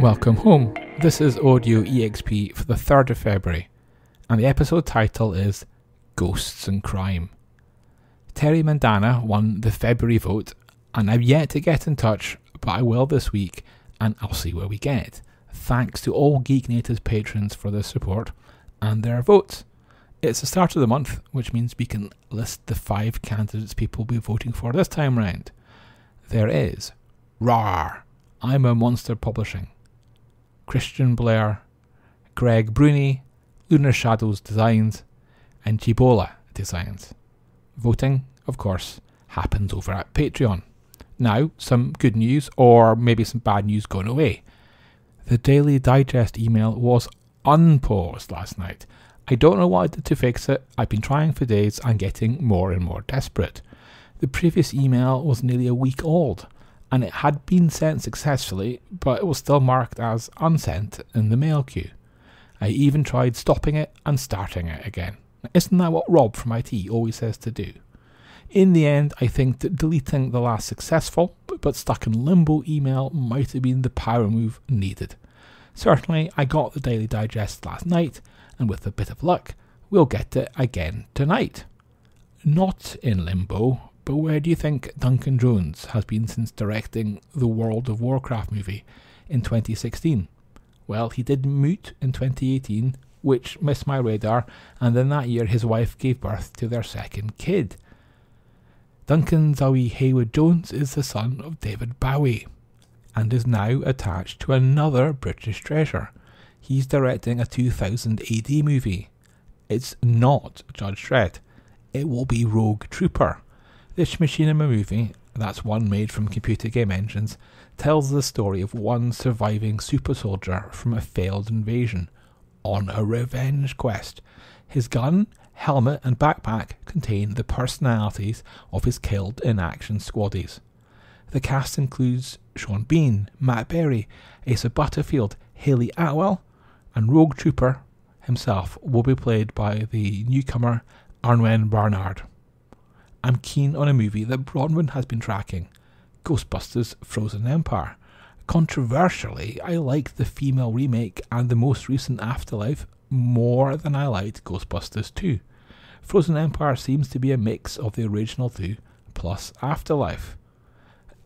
Welcome home. This is Audio EXP for the 3rd of February, and the episode title is Ghosts and Crime. Terry Mandana won the February vote, and I've yet to get in touch, but I will this week, and I'll see where we get. Thanks to all Geek Natives patrons for their support and their votes. It's the start of the month, which means we can list the five candidates people will be voting for this time round. There is Rar, I'm a Monster Publishing, Christian Blair, Greg Bruni, Lunar Shadows Designs, and Jibola Designs. Voting, of course, happens over at Patreon. Now, some good news, or maybe some bad news going away. The Daily Digest email was unpaused last night. I don't know what I did to fix it. I've been trying for days and getting more and more desperate. The previous email was nearly a week old and it had been sent successfully, but it was still marked as unsent in the mail queue. I even tried stopping it and starting it again. Isn't that what Rob from IT always says to do? In the end, I think that deleting the last successful but stuck in limbo email might have been the power move needed. Certainly, I got the Daily Digest last night, and with a bit of luck, we'll get it again tonight. Not in limbo, but where do you think Duncan Jones has been since directing the World of Warcraft movie in 2016? Well, he did Mute in 2018, which missed my radar, and then that year his wife gave birth to their second kid. Duncan Zowie Haywood Jones is the son of David Bowie and is now attached to another British treasure. He's directing a 2000 AD movie. It's not Judge Dredd. It will be Rogue Trooper. This machinima movie, that's one made from computer game engines, tells the story of one surviving super soldier from a failed invasion on a revenge quest. His gun, helmet, and backpack contain the personalities of his killed in action squaddies. The cast includes Sean Bean, Matt Berry, Asa Butterfield, Hayley Atwell, and Rogue Trooper himself will be played by the newcomer Aneurin Barnard. I'm keen on a movie that Bronwyn has been tracking Ghostbusters Frozen Empire. Controversially, I liked the female remake and the most recent Afterlife more than I liked Ghostbusters 2. Frozen Empire seems to be a mix of the original two plus Afterlife.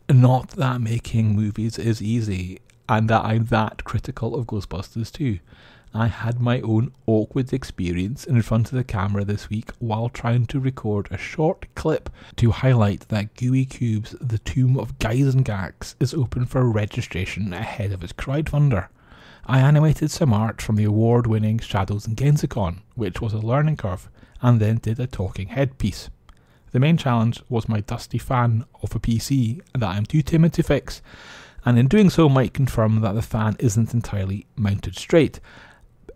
Not that making movies is easy, and that I'm that critical of Ghostbusters 2. I had my own awkward experience in front of the camera this week while trying to record a short clip to highlight that Gooey Cubes The Tomb of Gax is open for registration ahead of its crowdfunder. I animated some art from the award winning Shadows and Gensicon, which was a learning curve, and then did a talking head piece. The main challenge was my dusty fan of a PC that I'm too timid to fix, and in doing so might confirm that the fan isn't entirely mounted straight,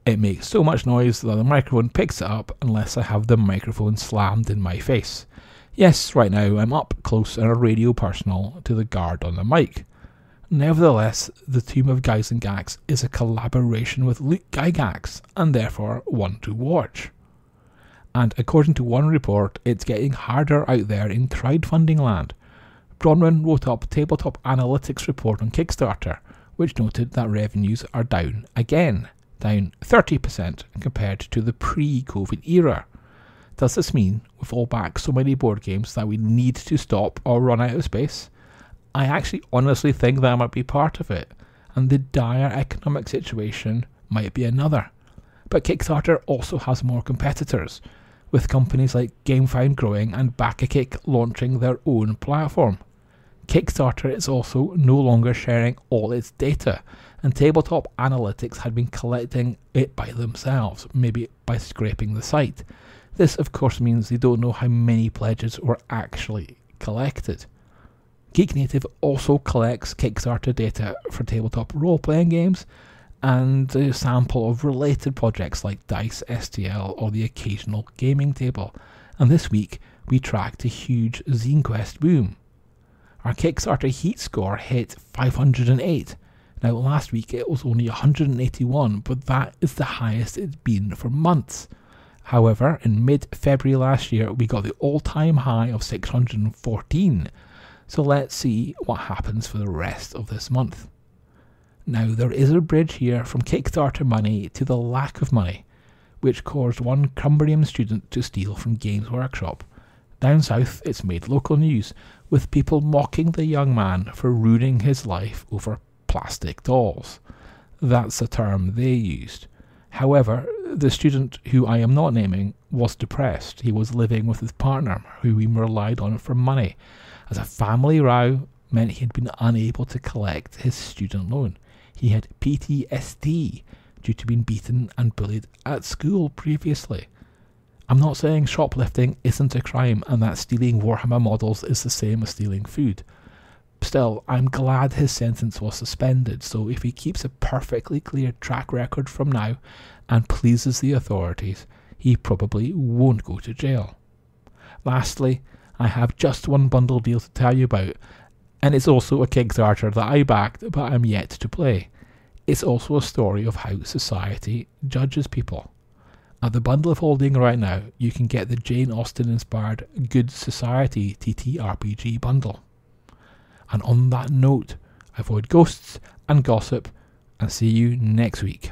it makes so much noise that the microphone picks it up unless I have the microphone slammed in my face. Yes, right now I'm up close and a radio personal to the guard on the mic. Nevertheless, the team of Guys and Gax is a collaboration with Luke Gygax, and therefore one to watch. And according to one report, it's getting harder out there in crowdfunding land. Bronwyn wrote up a Tabletop Analytics report on Kickstarter, which noted that revenues are down again down 30% compared to the pre COVID era. Does this mean we've all back so many board games that we need to stop or run out of space? I actually honestly think that might be part of it, and the dire economic situation might be another. But Kickstarter also has more competitors, with companies like GameFound growing and BackerKit launching their own platform. Kickstarter is also no longer sharing all its data, and Tabletop Analytics had been collecting it by themselves, maybe by scraping the site. This, of course, means they don't know how many pledges were actually collected. Geek Native also collects Kickstarter data for tabletop role playing games and a sample of related projects like Dice, STL, or the occasional gaming table. And this week, we tracked a huge Zine Quest boom. Our Kickstarter heat score hit 508. Now, last week it was only 181, but that is the highest it's been for months. However, in mid February last year, we got the all time high of 614. So let's see what happens for the rest of this month. Now, there is a bridge here from Kickstarter money to the lack of money, which caused one Cumbrian student to steal from Games Workshop. Down south, it's made local news, with people mocking the young man for ruining his life over plastic dolls. That's a term they used. However, the student, who I am not naming, was depressed. He was living with his partner, who he relied on for money, as a family row meant he had been unable to collect his student loan. He had PTSD due to being beaten and bullied at school previously. I'm not saying shoplifting isn't a crime and that stealing Warhammer models is the same as stealing food. Still, I'm glad his sentence was suspended, so if he keeps a perfectly clear track record from now and pleases the authorities, he probably won't go to jail. Lastly, I have just one bundle deal to tell you about, and it's also a Kickstarter that I backed but I'm yet to play. It's also a story of how society judges people. At the bundle of holding right now, you can get the Jane Austen inspired Good Society TTRPG bundle. And on that note, avoid ghosts and gossip, and see you next week.